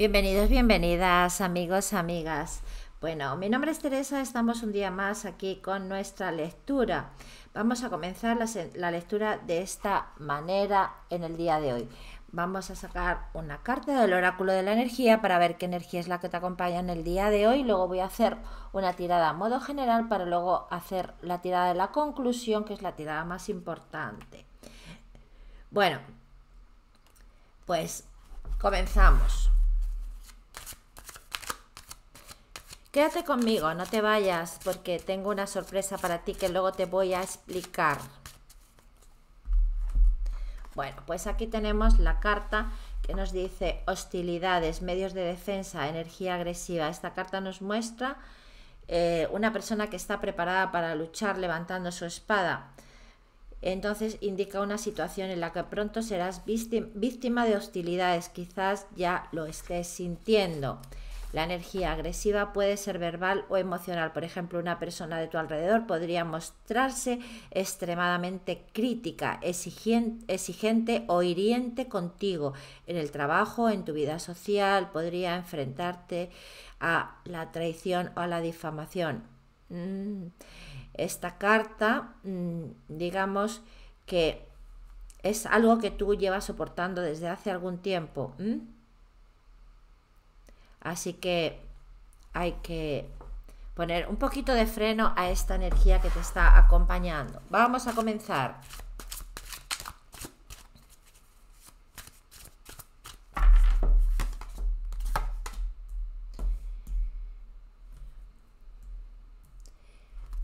Bienvenidos, bienvenidas, amigos, amigas. Bueno, mi nombre es Teresa, estamos un día más aquí con nuestra lectura. Vamos a comenzar la, lectura de esta manera en el día de hoy. Vamos a sacar una carta del oráculo de la energía para ver qué energía es la que te acompaña en el día de hoy. Luego voy a hacer una tirada a modo general para luego hacer la tirada de la conclusión, que es la tirada más importante. Bueno, pues comenzamos. Quédate conmigo, no te vayas porque tengo una sorpresa para ti que luego te voy a explicar. Bueno, pues aquí tenemos la carta que nos dice hostilidades, medios de defensa, energía agresiva. Esta carta nos muestra eh, una persona que está preparada para luchar levantando su espada. Entonces indica una situación en la que pronto serás víctima de hostilidades, quizás ya lo estés sintiendo. La energía agresiva puede ser verbal o emocional. Por ejemplo, una persona de tu alrededor podría mostrarse extremadamente crítica, exigente o hiriente contigo. En el trabajo, en tu vida social, podría enfrentarte a la traición o a la difamación. Mm, esta carta, mm, digamos que es algo que tú llevas soportando desde hace algún tiempo. Así que hay que poner un poquito de freno a esta energía que te está acompañando. Vamos a comenzar.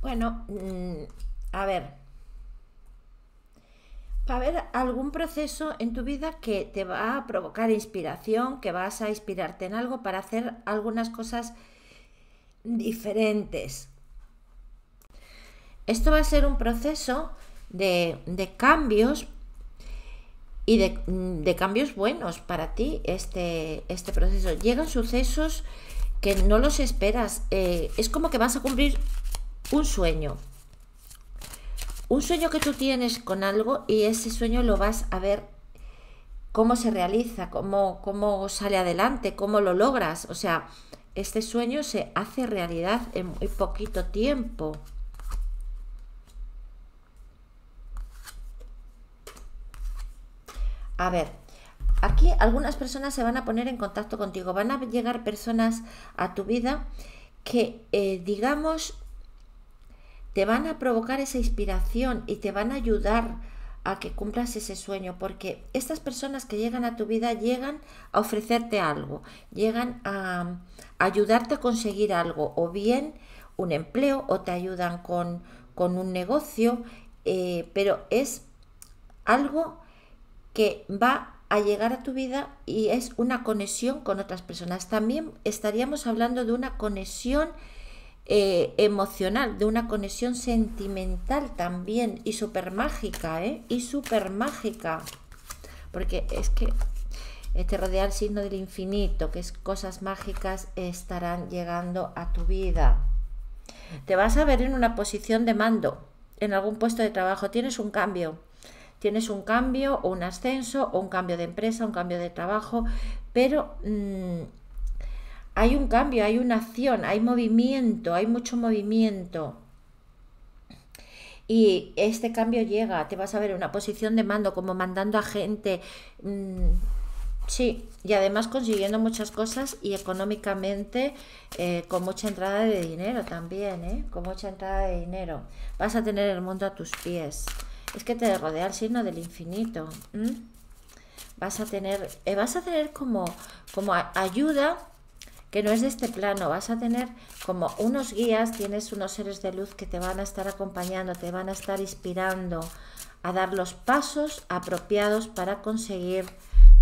Bueno, mm, a ver, a algún proceso en tu vida que te va a provocar inspiración, que vas a inspirarte en algo para hacer algunas cosas diferentes. Esto va a ser un proceso de, cambios y de, cambios buenos para ti, este, este proceso. Llegan sucesos que no los esperas. Eh, es como que vas a cumplir un sueño un sueño que tú tienes con algo y ese sueño lo vas a ver cómo se realiza, cómo, cómo sale adelante, cómo lo logras. O sea, este sueño se hace realidad en muy poquito tiempo. A ver, aquí algunas personas se van a poner en contacto contigo, van a llegar personas a tu vida que, eh, digamos, te van a provocar esa inspiración y te van a ayudar a que cumplas ese sueño, porque estas personas que llegan a tu vida llegan a ofrecerte algo, llegan a, ayudarte a conseguir algo, o bien un empleo, o te ayudan con, un negocio, eh, pero es algo que va a llegar a tu vida y es una conexión con otras personas. También estaríamos hablando de una conexión eh, emocional, de una conexión sentimental también y súper mágica, ¿eh? Y súper mágica. Porque es que te rodea el signo del infinito, que es cosas mágicas estarán llegando a tu vida. Te vas a ver en una posición de mando, en algún puesto de trabajo, tienes un cambio. Tienes un cambio o un ascenso o un cambio de empresa, un cambio de trabajo, pero mm, hay un cambio, hay una acción, hay movimiento, hay mucho movimiento. Y este cambio llega, te vas a ver en una posición de mando, como mandando a gente. Mm, sí, y además consiguiendo muchas cosas y económicamente eh, con mucha entrada de dinero también, ¿eh? Con mucha entrada de dinero. Vas a tener el mundo a tus pies. Es que te rodea el signo del infinito. Vas a tener, eh, vas a tener como, como ayuda que no es de este plano, vas a tener como unos guías, tienes unos seres de luz que te van a estar acompañando, te van a estar inspirando a dar los pasos apropiados para conseguir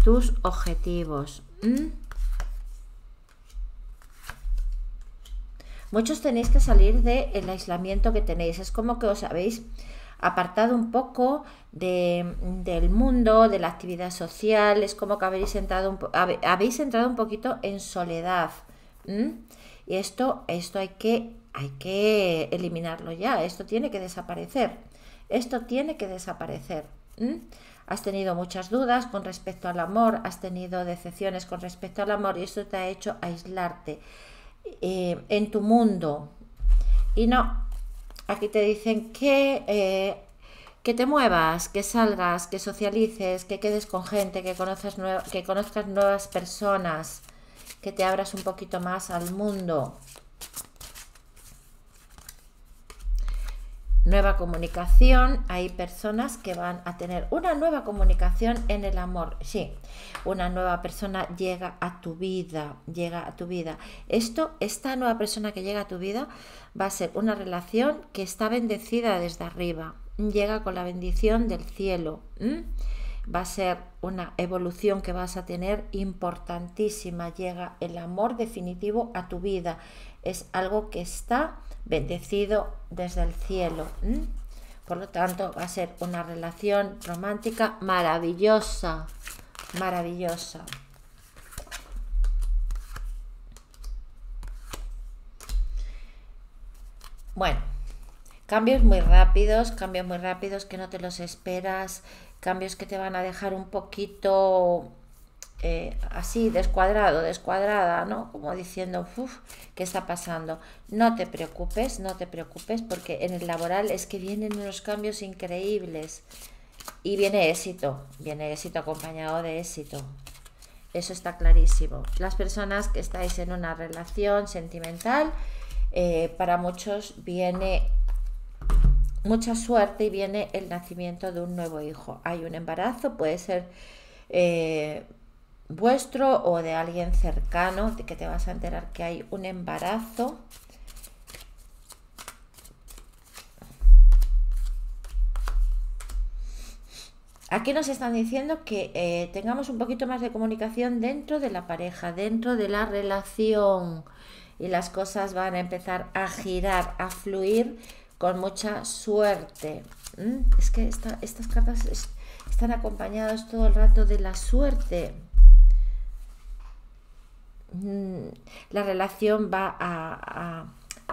tus objetivos. Muchos tenéis que salir del aislamiento que tenéis. Es como que os habéis apartado un poco del mundo, de la actividad social, es como que habéis entrado un, habéis entrado un poquito en soledad. Y esto, esto hay, que, hay que eliminarlo ya, esto tiene que desaparecer, esto tiene que desaparecer. has tenido muchas dudas con respecto al amor, has tenido decepciones con respecto al amor y esto te ha hecho aislarte eh, en tu mundo. Y no, aquí te dicen que, eh, que te muevas, que salgas, que socialices, que quedes con gente, que, que conozcas nuevas personas, que te abras un poquito más al mundo. Nueva comunicación, hay personas que van a tener una nueva comunicación en el amor. Sí, una nueva persona llega a tu vida, llega a tu vida. Esto, esta nueva persona que llega a tu vida va a ser una relación que está bendecida desde arriba, llega con la bendición del cielo. Va a ser una evolución que vas a tener importantísima. Llega el amor definitivo a tu vida. Es algo que está bendecido desde el cielo. Por lo tanto, va a ser una relación romántica maravillosa, maravillosa. Bueno, cambios muy rápidos, cambios muy rápidos que no te los esperas, cambios que te van a dejar un poquito eh, así, descuadrado, descuadrada, ¿no? Como diciendo, uff, ¿qué está pasando? No te preocupes, no te preocupes, porque en el laboral es que vienen unos cambios increíbles y viene éxito, viene éxito acompañado de éxito. Eso está clarísimo. Las personas que estáis en una relación sentimental, eh, para muchos viene mucha suerte y viene el nacimiento de un nuevo hijo. Hay un embarazo, puede ser eh, vuestro o de alguien cercano, de que te vas a enterar que hay un embarazo. Aquí nos están diciendo que eh, tengamos un poquito más de comunicación dentro de la pareja, dentro de la relación y las cosas van a empezar a girar, a fluir con mucha suerte. ¿Mm? Es que estas cartas están acompañadas todo el rato de la suerte. La relación va a,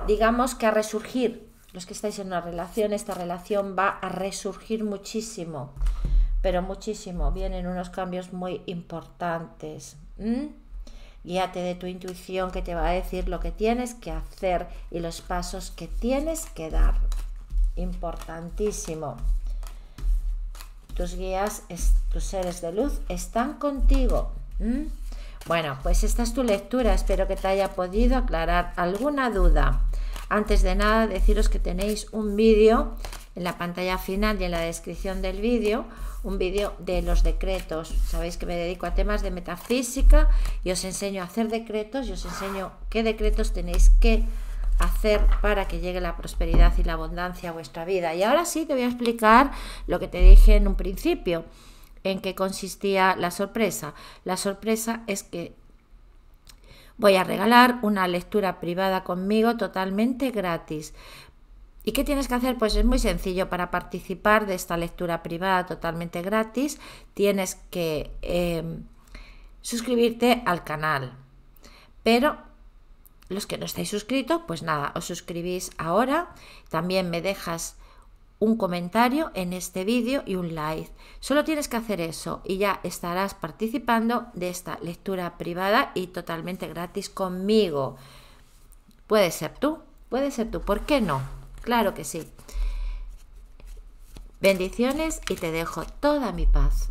digamos que a resurgir. Los que estáis en una relación, esta relación va a resurgir muchísimo, pero muchísimo. Vienen unos cambios muy importantes. Guíate de tu intuición que te va a decir lo que tienes que hacer y los pasos que tienes que dar. Importantísimo. Tus guías, tus seres de luz están contigo. Bueno, pues esta es tu lectura. Espero que te haya podido aclarar alguna duda. Antes de nada, deciros que tenéis un vídeo en la pantalla final y en la descripción del vídeo, un vídeo de los decretos. Sabéis que me dedico a temas de metafísica y os enseño a hacer decretos y os enseño qué decretos tenéis que hacer para que llegue la prosperidad y la abundancia a vuestra vida. Y ahora sí te voy a explicar lo que te dije en un principio en qué consistía la sorpresa. La sorpresa es que voy a regalar una lectura privada conmigo totalmente gratis. ¿Y qué tienes que hacer? Pues es muy sencillo. Para participar de esta lectura privada totalmente gratis, tienes que em, suscribirte al canal. Pero los que no estáis suscritos, pues nada, os suscribís ahora. También me dejas un comentario en este vídeo y un like. Solo tienes que hacer eso y ya estarás participando de esta lectura privada y totalmente gratis conmigo. Puede ser tú, puede ser tú, ¿por qué no? Claro que sí. Bendiciones y te dejo toda mi paz.